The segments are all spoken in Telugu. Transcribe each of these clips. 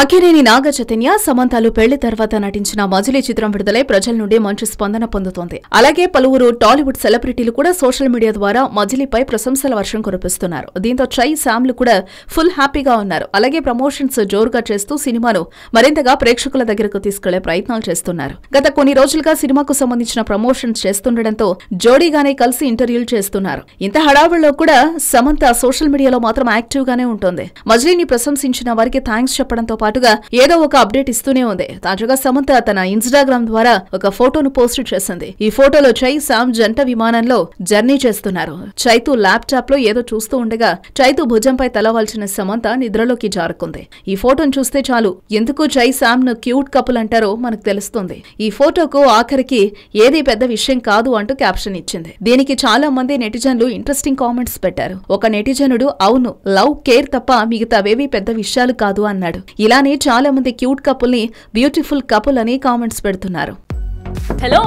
అఖిరేని నాగ చైతన్య సమంతాలు పెళ్ళి తర్వాత నటించిన మజిలీ చిత్రం విడుదలై ప్రజల నుండి మంచి స్పందన పొందుతోంది. అలాగే పలువురు టాలీవుడ్ సెలబ్రిటీలు కూడా సోషల్ మీడియా ద్వారా మజిలీపై ప్రశంసల వర్షం కురిపిస్తున్నారు. దీంతో ట్రై శామ్లు కూడా ఫుల్ హ్యాపీగా ఉన్నారు. అలాగే ప్రమోషన్స్ జోరుగా చేస్తూ సినిమాను మరింతగా ప్రేక్షకుల దగ్గరకు తీసుకెళ్ళే ప్రయత్నాలు చేస్తున్నారు. గత కొన్ని రోజులుగా సినిమాకు సంబంధించిన ప్రమోషన్స్ చేస్తుండటంతో జోడీగానే కలిసి ఇంటర్వ్యూలు చేస్తున్నారు. ఇంత హడావుల్లో కూడా సమంత సోషల్ మీడియాలో మాత్రం యాక్టివ్ గానే ఉంటుంది. మజిలీని ప్రశంసించిన వారికి థ్యాంక్స్ చెప్పడంతో పాటుగా ఏదో ఒక అప్డేట్ ఇస్తూనే ఉంది. తాజాగా సమంత తన ఇన్స్టాగ్రామ్ ద్వారా ఒక ఫోటోను పోస్ట్ చేసింది. ఈ ఫోటోలో చై శామ్ జంట విమానంలో జర్నీ చేస్తున్నారు. చైతు ల్యాప్టాప్లో ఏదో చూస్తూ ఉండగా చైతు భుజంపై తలవాల్చిన సమంత నిద్రలోకి జారుకుంది. ఈ ఫోటోను చూస్తే చాలు. ఎందుకు చై శామ్ను క్యూట్ కపుల్ అంటారో మనకు తెలుస్తుంది. ఈ ఫోటోకు ఆఖరికి ఏది పెద్ద విషయం కాదు అంటూ క్యాప్షన్ ఇచ్చింది. దీనికి చాలా మంది నెటిజన్లు ఇంట్రెస్టింగ్ కామెంట్స్ పెట్టారు. ఒక నెటిజనుడు అవును లవ్ కేర్ తప్ప మిగతావేవి పెద్ద విషయాలు కాదు అన్నాడు. ఇలా అలానే చాలా మంది క్యూట్ కపుల్ని బ్యూటిఫుల్ కపుల్ అని కామెంట్స్ పెడుతున్నారు. హలో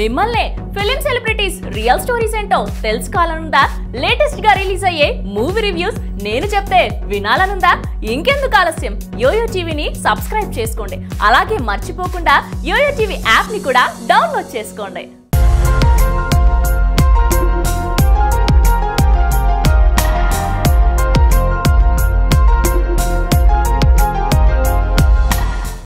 మిమ్మల్నే ఫిలిం సెలబ్రిటీస్ రియల్ స్టోరీస్ ఏంటో తెలుసుకోవాలనుందా? లేటెస్ట్గా రిలీజ్ అయ్యే మూవీ రివ్యూస్ నేను చెప్తే వినాలనుందా? ఇంకెందుకు ఆలస్యం? యోయో టీవీని సబ్స్క్రైబ్ చేసుకోండి. అలాగే మర్చిపోకుండా యోయో టీవీ యాప్ని కూడా డౌన్లోడ్ చేసుకోండి.